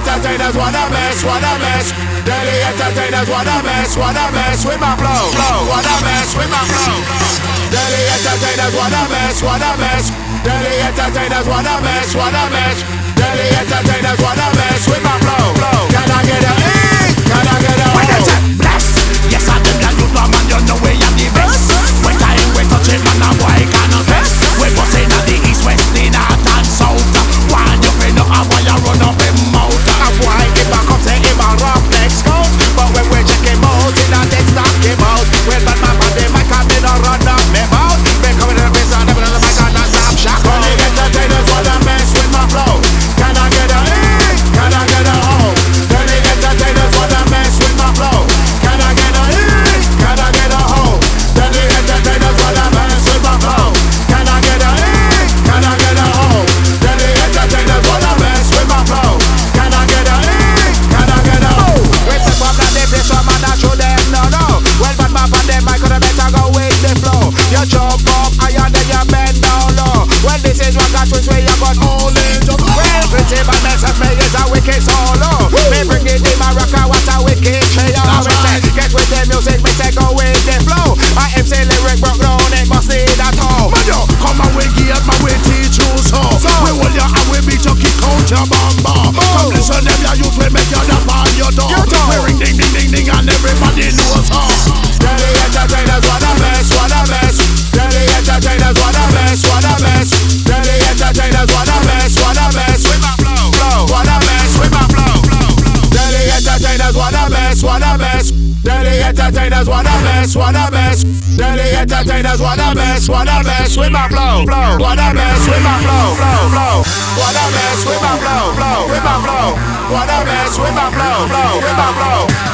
entertainers wanna mess, wanna mess. Daily entertainers wanna mess, wanna mess with my flow, flow. Wanna mess with my flow. Daily entertainers wanna mess, wanna mess. Daily entertainers wanna mess, wanna mess. Daily entertainers wanna mess with my flow, your door. Your door. We ring ding ding ding ding and everybody knows how. Daily entertainers wanna mess, wanna mess. Daily entertainers wanna mess, wanna mess. Daily entertainers wanna mess, wanna mess with my flow, flow. Wanna mess with my flow, flow, flow. Daily entertainers wanna mess, wanna mess. Daily entertainers wanna mess, wanna mess. Daily entertainers wanna mess, wanna mess with my flow, flow. Wanna mess with my flow, flow, flow. Wanna mess with my flow, flow, with my flow. Wanna mess with my flow, flow, with my flow.